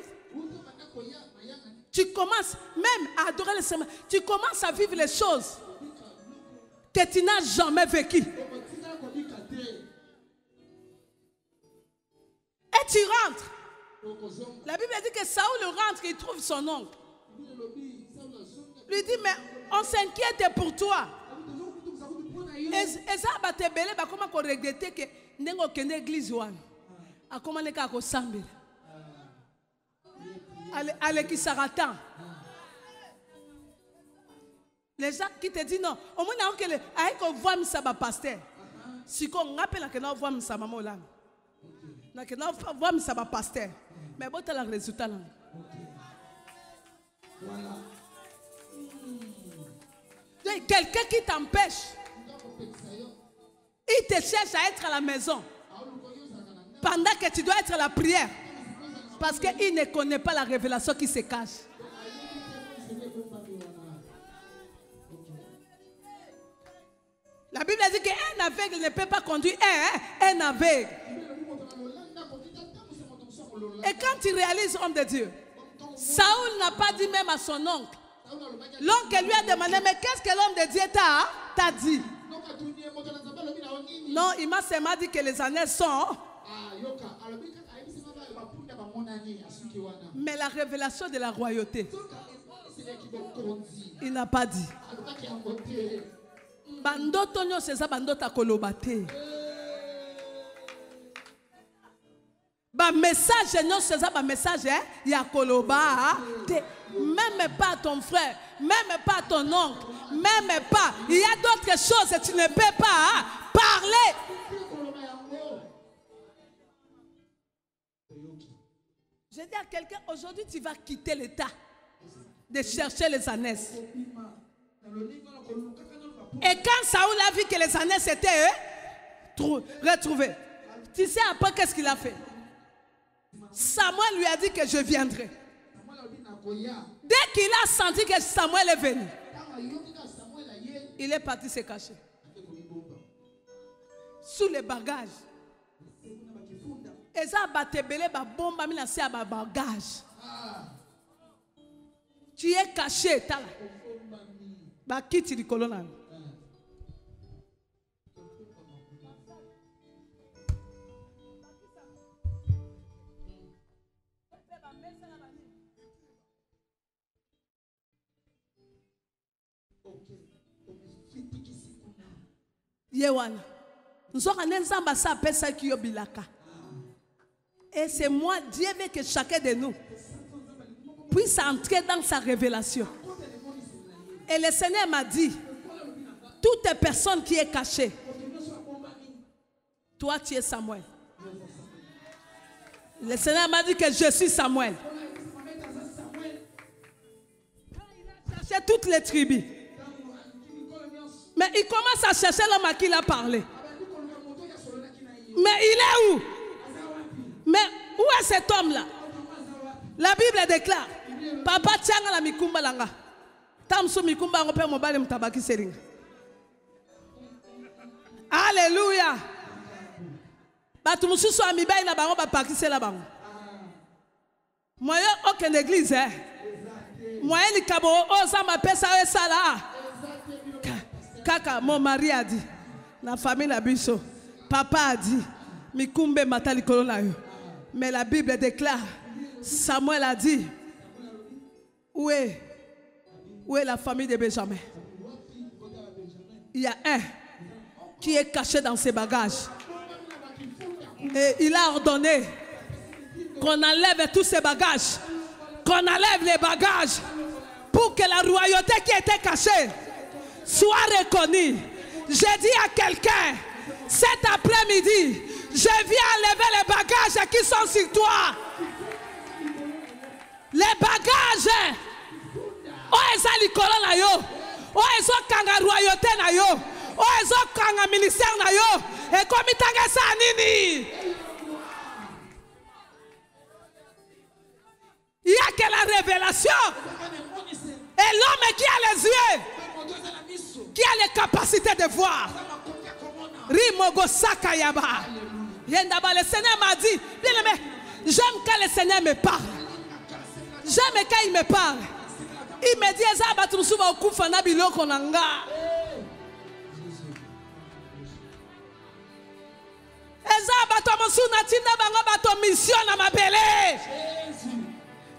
tu commences même à adorer le Seigneur tu commences à vivre les choses que tu n'as jamais vécues et tu rentres la Bible dit que Saoul rentre, il trouve son oncle. Lui dit, mais on s'inquiète pour toi. Et ça, bah, comment qu'on regrette que n'engo kende église wana. A comment ne ka ko sambela. Ale, ale qui s'arrêtant. Les gens qui te disent non, au moins, on que le, aïe qu'on voit misa ba pasteur. Si qu'on rappelle que non voit misa maman là. Na que non voit misa ba pasteur. Mais le résultat. Donc, Quelqu'un qui t'empêche, il te cherche à être à la maison pendant que tu dois être à la prière parce qu'il ne connaît pas la révélation qui se cache. La Bible dit qu'un aveugle ne peut pas conduire un, un aveugle. Et quand tu réalises, homme de Dieu, Saoul n'a pas dit même à son oncle. L'oncle lui a demandé, mais qu'est-ce que l'homme de Dieu t'a dit? Non, il m'a seulement dit que les années sont, mais la révélation de la royauté, il n'a pas dit. bandoto nyonso eza bandoto ya koloba te. Bamessage nyonso eza bamessage eh, ya koloba te. Même pas à ton frère même pas à ton oncle même pas. Il y a d'autres choses tu ne peux pas parler je dis à quelqu'un aujourd'hui tu vas quitter l'état de chercher les bapo Et quand Saoul a vu que les euh, trou- retrouvées, tu sais après qu'est-ce qu'il a fait? Samuel lui a dit que je viendrai. Dès qu'il a senti que Samuel est venu, il est parti se cacher sous les bagages. Eza bato ebele babombami na se ya babagage tu es caché tala. Bakiti likolo na yo. Ye wana nzoka nde nzambe asa apesaki yo bilaka et c'est moi dieu veut que chacun de nous puisse entrer dans sa révélation. Et le seigneur m'a dit toute personne qui est cachée toi tu es samuel. Le seigneur m'a dit que je suis samuel. Cherché toutes les tribus mais il commence à chercher l'homme à qui il a parlé. Mais il est où? Mais où est cet homme-là La Bible déclare Papa tianga la mikumba langa. Tamsu mikumba ngo pe mobali mtabaki selinga. Alléluia. Batu mususu ya mibali na bango bapakisela bango. Moyo okende église eh. Moyo likabo oyo Nzambe apesa yo esala. Ka- Kaka mon mari a dit na famille na biso. Papa a dit mikumbe mata likolo na yo. Mais la Bible déclare, Samuel a dit, où est, la famille de Benjamin? Il y a un qui est caché dans ses bagages. Et il a ordonné qu'on enlève tous ces bagages, qu'on enlève les bagages pour que la royauté qui était cachée soit reconnue. J'ai dit à quelqu'un, cet après-midi, je viens enlever les bagages qui sont sur toi. Les bagages. oyo eza likolo na yo oyo ezokanga royauté na yo oyo ezokanga ministère na yo ekomi ntango nini il y a que la révélation et l'homme qui a les yeux qui a les capacités de voir Rimogo Sakayaba. Yendaba, le Seigneur m'a dit, bien aimé, j'aime quand le Seigneur me parle. J'aime quand il me parle. Il me dit, Eza batrusu ba okufa na biloko na nga. Eza bato mosu na tinda bango bato mission na mabele.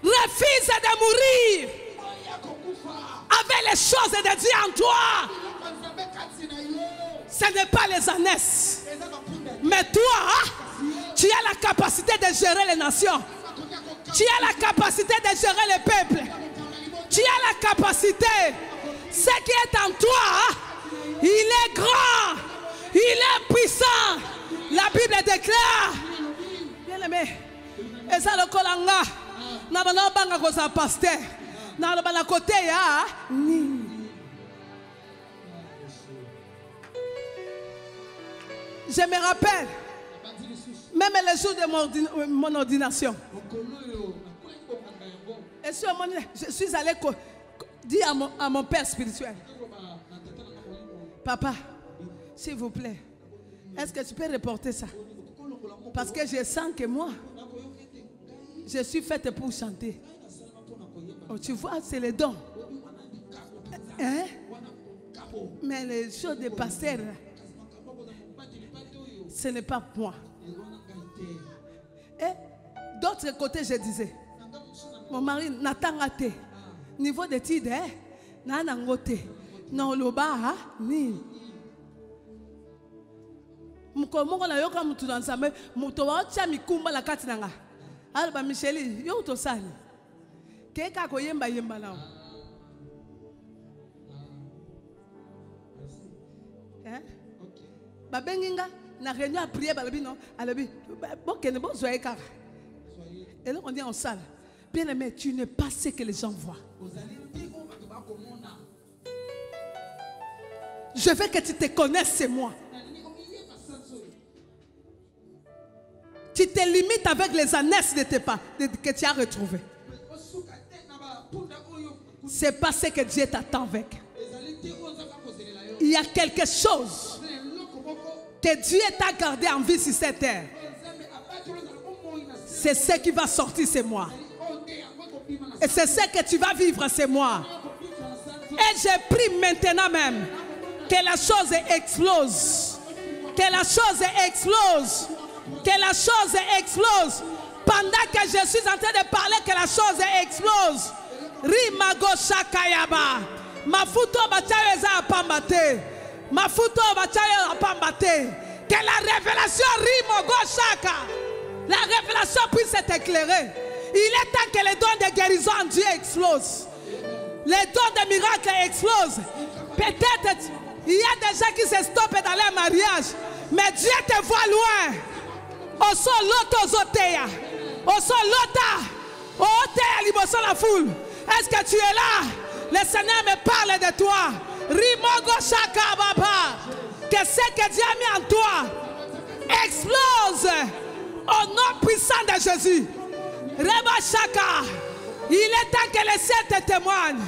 Refuse de mourir avec les choses de Dieu en toi. Ce n'est pas les ânesses. Mais toi, tu as la capacité de gérer les nations. Tu as la capacité de gérer les peuples. Tu as la capacité. Ce qui est en toi, il est grand. Il est puissant. La Bible déclare. Bien aimé. Je me rappelle, même le jour de mon, mon ordination, et sur mon- je suis allé dire à mon, à mon père spirituel, papa, s'il vous plaît, est-ce que tu peux reporter ça? Parce que je sens que moi, Je suis faite pour chanter. Oh, tu vois, c'est les dons. Hein? Mais les choses de pasteur, ce n'est pas moi. Et d'autre côté, je disais, mon mari n'attend te. Niveau d'études, hein? Na nangote. Non, le bas, ni. mokolo moko nayoka motu na nzambe moto baotya mikumba na kati na nga aloba micheli yo tosali kee kaka koyembayemba nao Hein? babengi nga? Na réunion ya priere balobi no alobi "Ba- bokende bozwa ye kaka eloko ndi osala bien aimé tu n'es pas ce que les gens voient. Je veux que tu te connaisses c'est moi. Tu te limites avec les annexes de tes pas que tu as retrouvées. C'est pas ce que Dieu t'attend avec. Il y a quelque chose que Dieu t'a gardé en vie sur cette terre c'est ce qui va sortir c'est moi et c'est ce que tu vas vivre c'est moi Et je prie maintenant même que la chose explose. Que la chose explose. Que la chose explose. Pendant que je suis en train de parler, que la chose explose. Rimago Shakayaba. Mafuto batayo eza apamba te. Mafuto batayo apamba te. Que la révélation Rimogo Shaka. La révélation puisse être éclairée. Il est temps que les dons de guérison en Dieu explosent. Les dons de miracles explosent. Peut-être il y a des gens qui se stoppent dans leur mariage, mais Dieu te voit loin. Au. Au liboso la foule. Est-ce que tu es là? Le Seigneur me parle de toi. Rimogo shaka baba. Que ce que Dieu a mis en toi explose au nom puissant de Jésus. Reba Shaka, il est temps que les ciel te témoignent.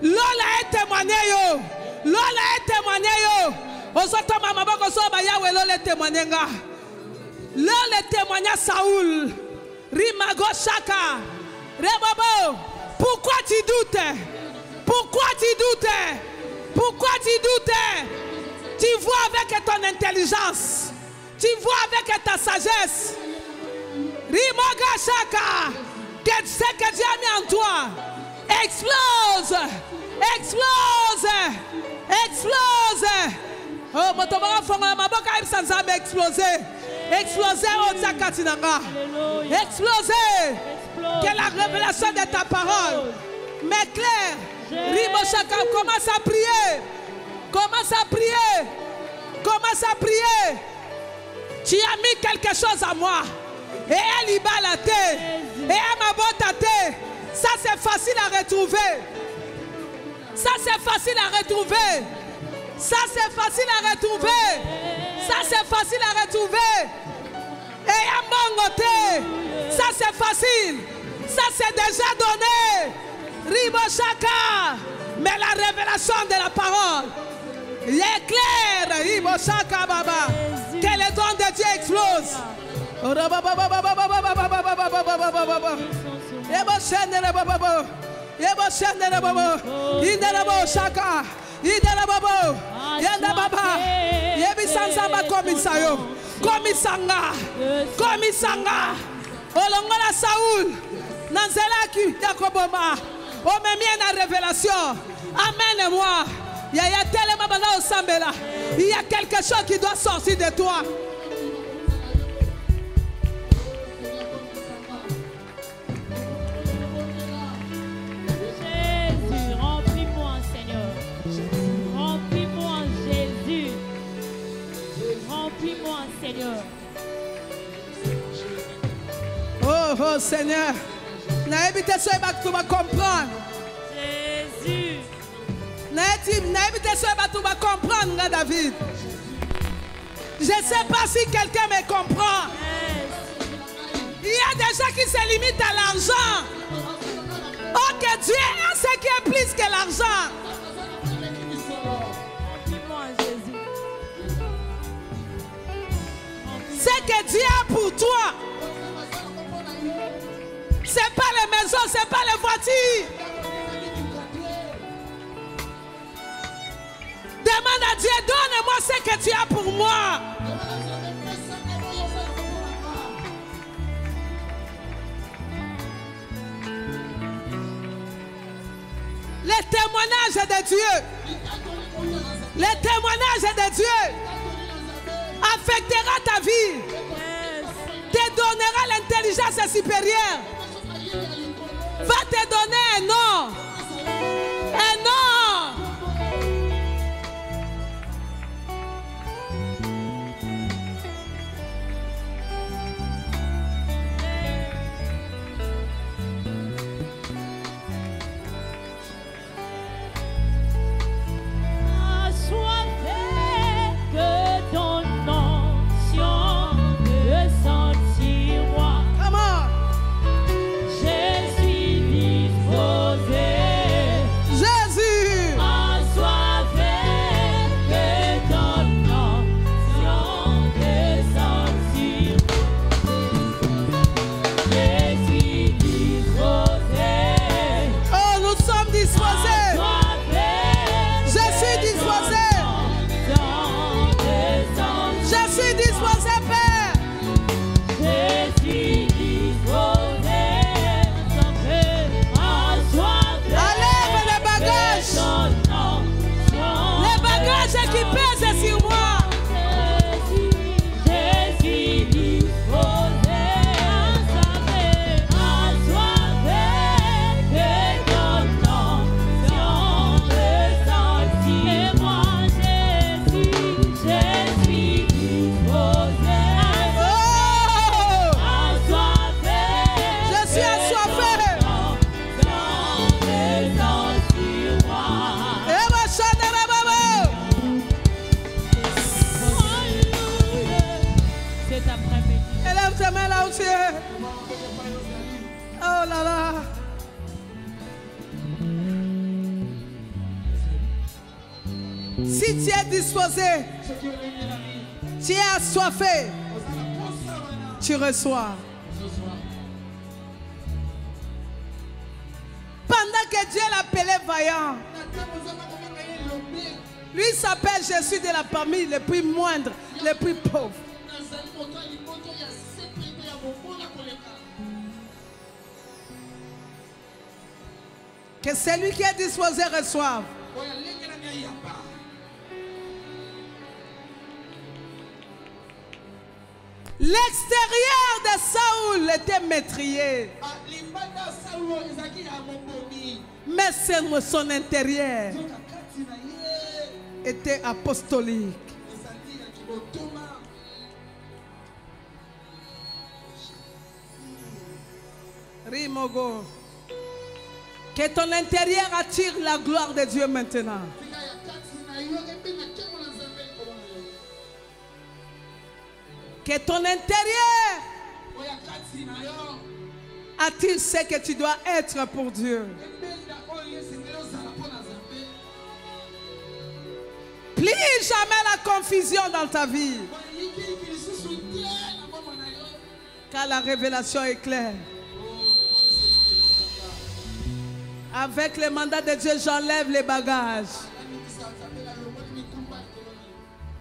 Lola est témoigné yo. Lola est témoigné yo. Ozotoma maboko soba yawe lola témoigné nga. Saoul. Rimago Shaka. Rebobo, pourquoi tu doutes? Pourquoi tu doutes? Pourquoi tu doutes? Tu vois avec ton intelligence. Tu vois avec ta sagesse. Rimoga Shaka. Que ce que Dieu a mis en toi? Explose. Explose. Explose. Oh, moto moko fongola maboka ayebisa nzambe explose. Explose otia kati na nga. Alléluia. Explose. Que la révélation de ta parole m'éclaire. Rimo Shaka, commence à prier. Commence à prier. Commence à prier. Tu as mis quelque chose à moi. Et elle y bat la tête. Et elle ta tête. Ça, c'est facile à retrouver. Ça, c'est facile à retrouver. Ça, c'est facile à retrouver. Ça, c'est facile à retrouver. Et à mon côté, ça, c'est facile. Ça, c'est déjà donné. Ribo Shaka. Mais la révélation de la parole, il est clair. Ribo Shaka, Baba. Que les dons de Dieu explosent. Yebo shendere babo. Yebo shendere babo. Indere bo shaka. Indere babo. Yenda baba. Yebi sanzamba komisayo. Komisanga. Komisanga. Olongola Saoul. Nanzelaki ya koboma. Omemie na révélation. Amène-moi. Il y a tellement de sambela. Il y a quelque chose qui doit sortir de toi. Jésus, remplis-moi, Seigneur. Remplis-moi, Jésus. Remplis-moi, Seigneur. Oh, oh Seigneur. Nayebi te soki bato bacomprendre Jésus. nayebi nayebi te soki bato bacomprendre nga david. Je sais pas si quelqu'un me comprend. Il y a des gens qui se limitent à l'argent. Oh que Dieu a ce qui est plus que l'argent. Ce que Dieu a pour toi C'est pas les maisons, c'est pas les voitures. Demande à Dieu, donne-moi ce que tu as pour moi. Les témoignages de Dieu, les témoignages de Dieu affectera ta vie, te donnera l'intelligence supérieure, va te donner un nom, un nom. Reçois. Pendant que Dieu l'appelait vaillant, lui s'appelle Jésus de la famille le plus moindre, le plus pauvre. Que celui qui est disposé reçoive. L'extérieur de Saoul était métrier, mais son- son intérieur était apostolique. Rimogo. Que ton intérieur attire la gloire de Dieu maintenant. Que ton intérieur attire ce que tu dois être pour Dieu. Plie jamais la confusion dans ta vie. Car la révélation est claire. Avec le mandat de Dieu, j'enlève les bagages.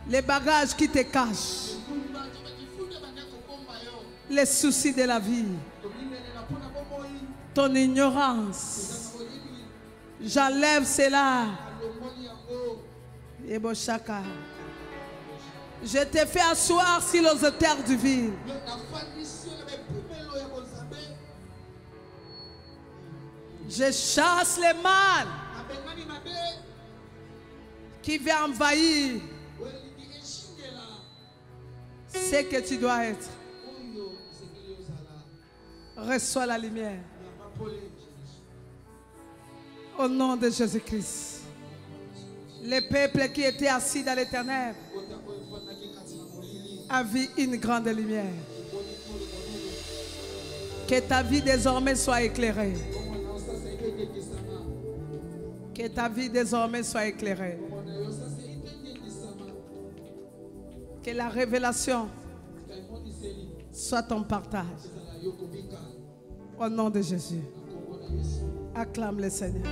Les bagages qui te cachent. Les soucis de la vie. Ton ignorance. J'enlève cela. Je te fais asseoir sur les auteurs du vide. Je chasse les mal qui veut envahir ce que tu dois être. Reçois la lumière. Au nom de Jésus-Christ. Le peuple qui était assis dans l'éternel a vu une grande lumière. Que ta vie désormais soit éclairée. Que ta vie désormais soit éclairée. Que la révélation soit ton partage. Au nom de Jésus. Acclame le Seigneur.